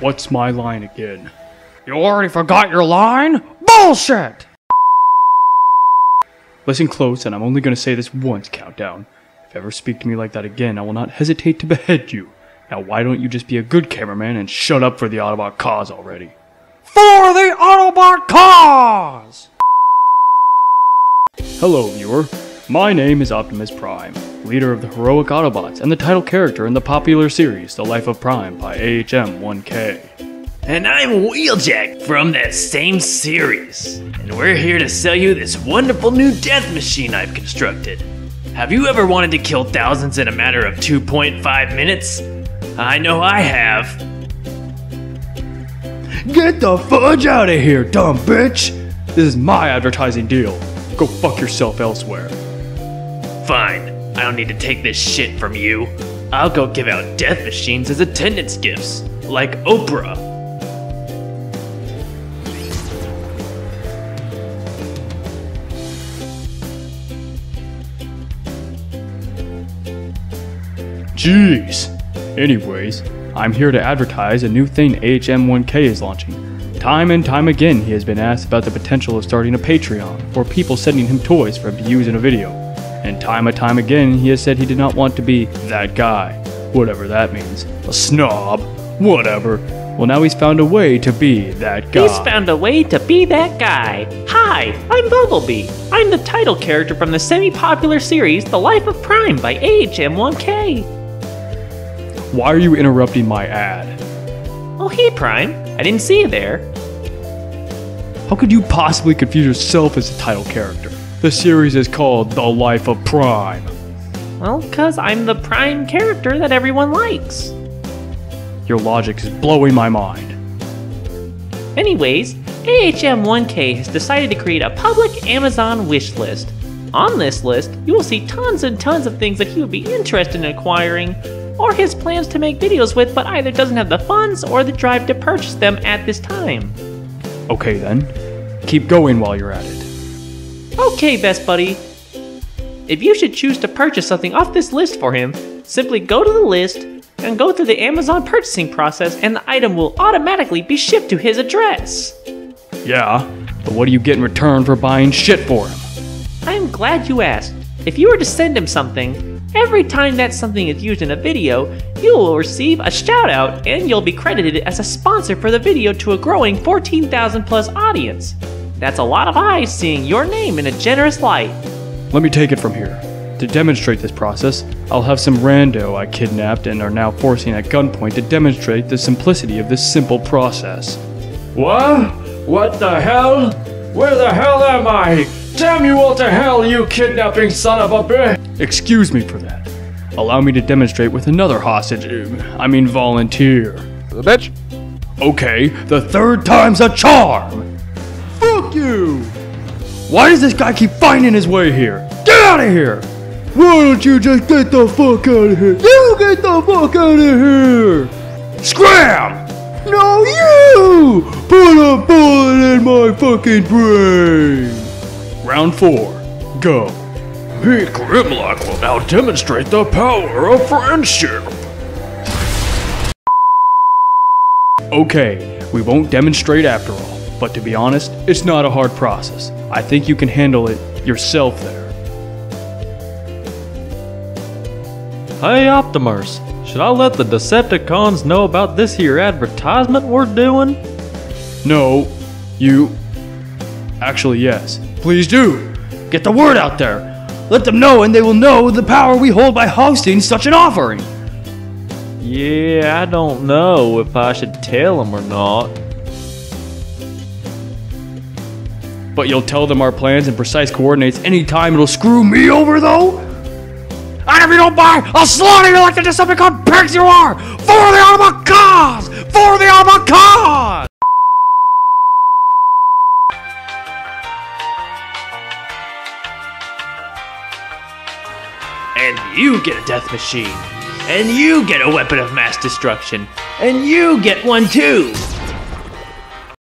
What's my line again? You already forgot your line? Bullshit! Listen close, and I'm only gonna say this once, Countdown. If you ever speak to me like that again, I will not hesitate to behead you. Now, why don't you just be a good cameraman and shut up for the Autobot cause already? For the Autobot cause! Hello, viewer. My name is Optimus Prime, leader of the heroic Autobots and the title character in the popular series The Life of Prime by AHM 1K. And I'm Wheeljack from that same series. And we're here to sell you this wonderful new death machine I've constructed. Have you ever wanted to kill thousands in a matter of 2.5 minutes? I know I have. Get the fudge out of here, dumb bitch! This is my advertising deal. Go fuck yourself elsewhere. Fine, I don't need to take this shit from you. I'll go give out death machines as attendance gifts, like Oprah. Jeez. Anyways, I'm here to advertise a new thing AHM1K is launching. Time and time again, he has been asked about the potential of starting a Patreon for people sending him toys for him to use in a video. And time and time again, he has said he did not want to be that guy, whatever that means. A snob, whatever. Well, now he's found a way to be that guy. He's found a way to be that guy. Hi, I'm Bumblebee. I'm the title character from the semi popular series The Life of Prime by AHM1K. Why are you interrupting my ad? Oh, hey, Prime. I didn't see you there. How could you possibly confuse yourself as a title character? The series is called The Life of Prime. Well, because I'm the Prime character that everyone likes. Your logic is blowing my mind. Anyways, AHM1K has decided to create a public Amazon wish list. On this list, you will see tons and tons of things that he would be interested in acquiring, or his plans to make videos with, but either doesn't have the funds or the drive to purchase them at this time. Okay then, keep going while you're at it. Okay, best buddy. If you should choose to purchase something off this list for him, simply go to the list and go through the Amazon purchasing process, and the item will automatically be shipped to his address. Yeah, but what do you get in return for buying shit for him? I am glad you asked. If you were to send him something, every time that something is used in a video, you will receive a shout out and you'll be credited as a sponsor for the video to a growing 14,000 plus audience. That's a lot of eyes seeing your name in a generous light. Let me take it from here. To demonstrate this process, I'll have some rando I kidnapped and are now forcing at gunpoint to demonstrate the simplicity of this simple process. What? What the hell? Where the hell am I? Damn you all to hell, you kidnapping son of a bitch! Excuse me for that. Allow me to demonstrate with another hostage. I mean, volunteer. The bitch? Okay, the third time's a charm! Fuck you! Why does this guy keep finding his way here? Get out of here! Why don't you just get the fuck out of here? You get the fuck out of here! Scram! No, you! Put a bullet in my fucking brain! Round four, go. Me, Grimlock, will now demonstrate the power of friendship. Okay, we won't demonstrate after all, but to be honest, it's not a hard process. I think you can handle it yourself there. Hey Optimus, should I let the Decepticons know about this here advertisement we're doing? No, you. Actually, yes. Please do. Get the word out there. Let them know, and they will know the power we hold by hosting such an offering. Yeah, I don't know if I should tell them or not. But you'll tell them our plans and precise coordinates anytime it'll screw me over, though? And if you don't buy, I'll slaughter you like the Decepticon pigs you are! For the Autobot cause! For the Autobot cause! And you get a death machine. And you get a weapon of mass destruction. And you get one too.